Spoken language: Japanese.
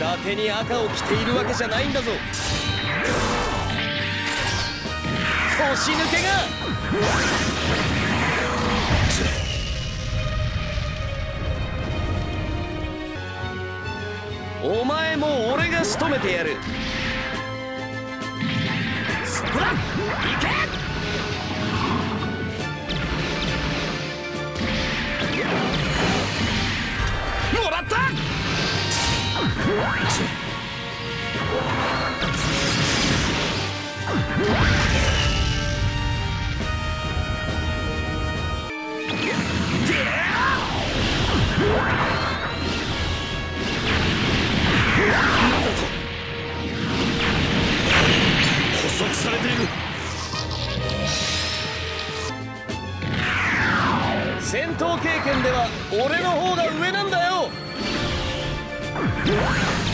伊達に赤を着ているわけじゃないんだぞ。腰抜けが。お前も俺が仕留めてやる。スプラッ行け。戦闘経験では俺の方が上なんだ。Yeah.